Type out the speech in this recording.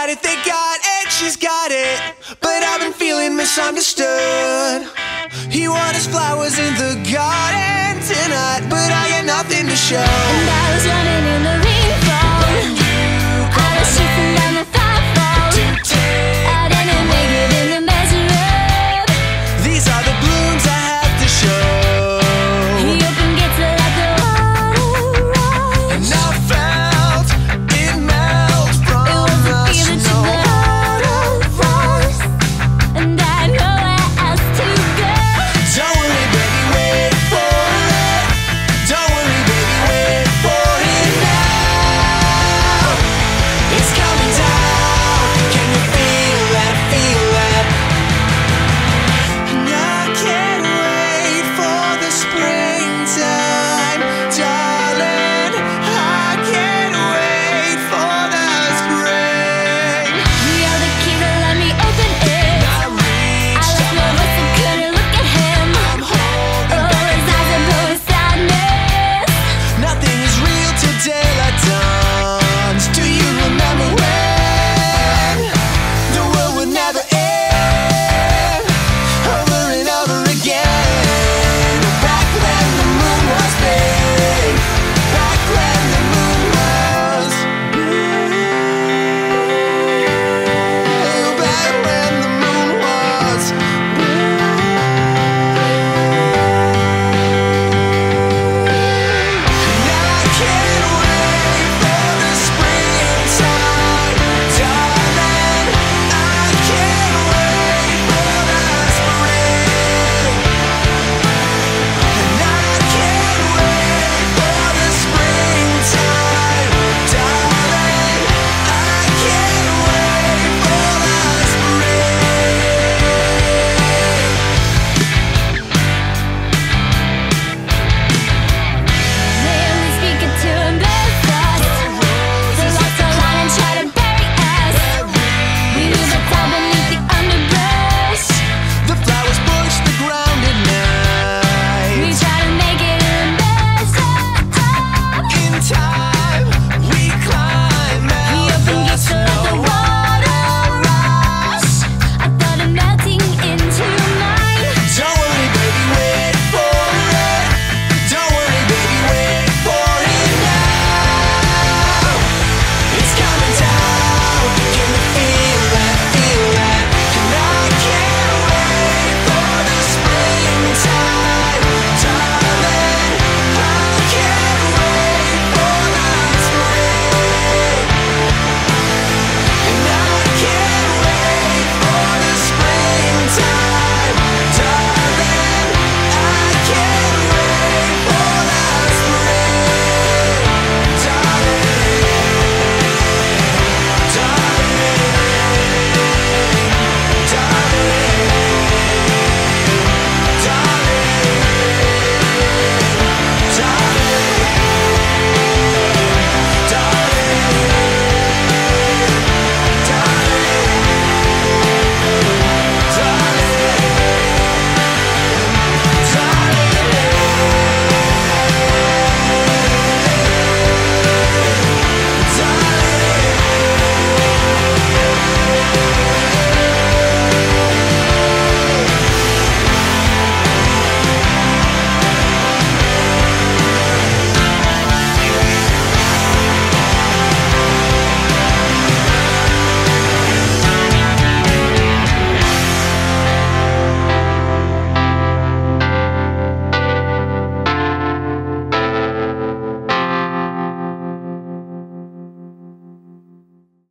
got it, they got it, she's got it. But I've been feeling misunderstood. He wants flowers in the garden tonight, but I got nothing to show. And I was